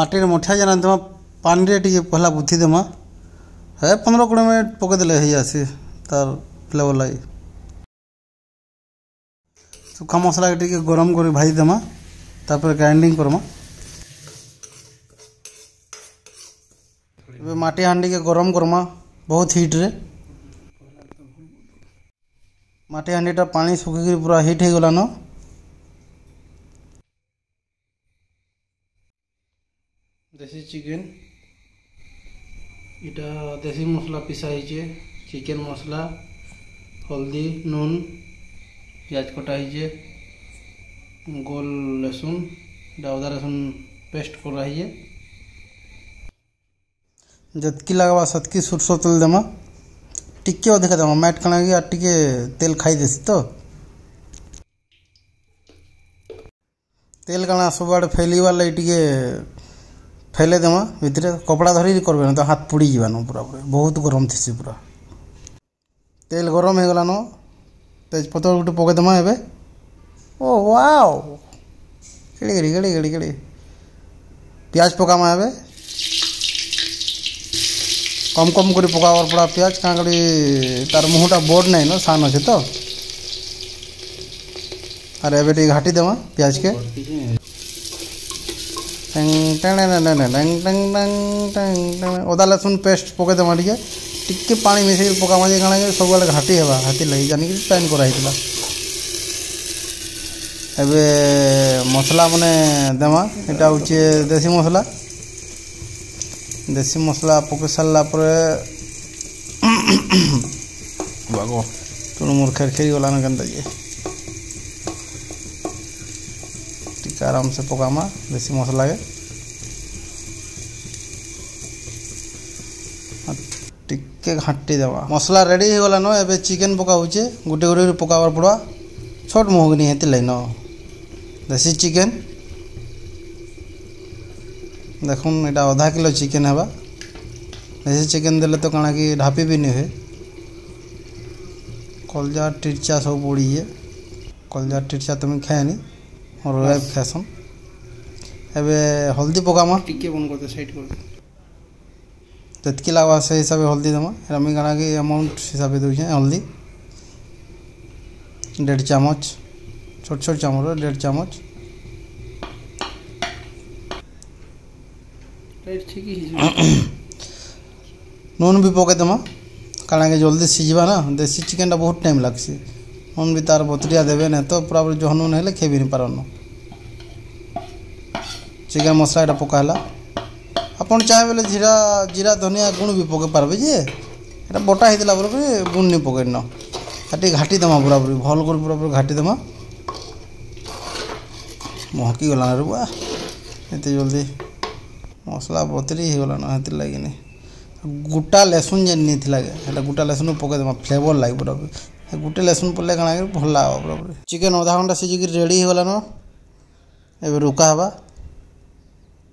ମାଟିରେ ମଠିଆ ଯେନ୍ ଆଣିଥିମା ପାଣିରେ ଟିକେ ପହଲା ବୁଥିଦେମା ହେ ପନ୍ଦର କୋଡ଼ିଏ ମିନିଟ୍ ପକେଇଦେଲେ ହେଇଯାସି ତାର୍ ଫ୍ଲେଭର୍ ଲାଗି ଶୁଖା ମସଲାକେ ଟିକେ ଗରମ କରି ଭାଜିଦେମା ତାପରେ ଗ୍ରାଇଣ୍ଡିଂ କର୍ମା ଏବେ ମାଟି ହାଣ୍ଡିକେ ଗରମ କର୍ମା ବହୁତ ହିଟ୍ରେ ମାଟି ହାଣ୍ଡିଟା ପାଣି ଶୁଖିକିରି ପୁରା ହିଟ୍ ହେଇଗଲାନ देसी चिकेन इटा देसी मसला पिसाई चे चिकेन मसला हल्दी नून प्याज कटा चे गोल लहसुन डाउदा लहसुन पेस्ट कर रही है जतकी लगावा सतकी सरसों तेल दमा टिक्के अधिक दमा मैट खाना की आटी तेल खाई देसी तो तेल का ना सुबह फैली वाला इटी ଫେଲେ ଦେମା ଭିତରେ କପଡ଼ା ଧରିକି କରିବେନି ତ ହାତ ପୋଡ଼ିଯିବାନ ପୁରା ପୁରା ବହୁତ ଗରମ ଥିସି ପୁରା ତେଲ ଗରମ ହେଇଗଲାନ ତେଜପତ୍ର ଗୋଟେ ପକେଇଦେମା ଏବେ ଓ ୱାଓ କେଳି କେଳି କେଳି କେଳି କେଳି ପିଆଜ ପକାମା ଏବେ কম কম করে পকাবার পড়া পেঁয়াজ কাঁ করে তার মুহটা বড় নাই না সান আছে তো আর এবার ঘাটি দেওয়া পেঁয়াজকে अदा लसुन पेस्ट पकईदे टे टे पा मिसे पकामाजे कहना सब आगे घाटी हे हाथी लगे जानक टाइम कराई ए मसला मैंने देमा यहाँ हूँ देसी मसला देसी मसला पक सर बाग तुण मोर खेर खेरी गलान के आराम से पकामा देसी मसला के টিকে ঘাঁটি দেওয়া মশলা রেডি হয়ে গলান এবে চিকেন পকা হচ্ছে গোটে গোটে পকাবার পড়া ছট মহগনি হেতে লাইন দেশি চিকেন দেখুন এটা অধা কিলো চিকেন হবা দেশি চিকেন দেলে তো কাଣା কি ঢাপি বি নি হুয়ে কলজা টিরচা সব পড়িয়ে কলজা টিরচা তুমি খায়নি অরলাইভ খাইছন এবে হলদি পকামা টিকে কোন করতে সাইড করতে তো এতকি লাগবা সেই হিসাবে হলদি দেবো আর আমি কানাকে অ্যামাউন্ট হিসাবে দেছি হলদি দেড় চামচ ছোট ছোট চামচ দেড় চামচ নুন বি পকাই দেমা কারণ জলদি সিজবা না দেশি চিকেনটা বহুত টাইম লাগছে নুন বি তার বতরিয়া দেবে না তো পুরাপুরি জহ নুন হলে খেয়ে পারন চিকেন মশলা এটা পকা হলা ଆପଣ ଚାହିଁବେ ବୋଲେ ଜିରା ଜିରା ଧନିଆ ଗୁଣ ବି ପକେଇ ପାରବେ ଯେ ଏଇଟା ବଟା ହେଇଥିଲା ପରେ ବି ଗୁଣ ନି ପକାଇ ନ ଆଉ ଟିକେ ଘାଟି ଦେମା ପୁରାପୁରି ଭଲ କରି ପୁରାପୁରି ଘାଟି ଦେମା ମହକି ଗଲାନ ରେ ବା ଏତେ ଜଲ୍ଦି ମସଲା ବତରି ହେଇଗଲାନ ହେଥିର୍ ଲାଗିନି ଗୋଟା ଲେସୁନ୍ ଯେନ୍ ନେଇଥିଲା ହେଟା ଗୋଟା ଲେସୁନ୍ ପକାଇ ଦେମା ଫ୍ଲେଭର୍ ଲାଗି ପୁରାପୁରି ଗୋଟେ ଲେସୁନ୍ ପଡ଼ିଲେ କାଣା ଭଲ ଲାଗ୍ବା ପୁରାପୁରି ଚିକେନ୍ ଅଧା ଘଣ୍ଟା ସିଝିକି ରେଡ଼ି ହେଇଗଲାନ ଏବେ ରୁକା ହେବା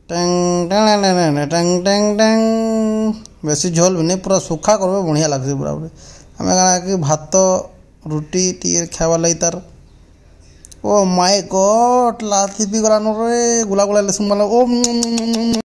ଟେଙ୍ଗ ଟେଙ୍ଗ ଟେଙ୍ଗ ଟେଙ୍ଗ ଟେଙ୍ଗ ବେଶୀ ଝୋଲ ବି ନାଇଁ ପୁରା ଶୁଖା କର୍ବେ ବଢ଼ିଆ ଲାଗ୍ସି ପୁରା ପୁରି ଆମେ କାଣା କି ଭାତ ରୁଟି ଟିକେ ଖାଇବାର୍ ଲାଗି ତାର୍ ଓ ମାଏ ଗଡ଼ ଲାଥି ବି ଗଲାନ ରେ ଗୁଲା ଗୁଲା ଲେସୁନ୍ ଗଲା ଓ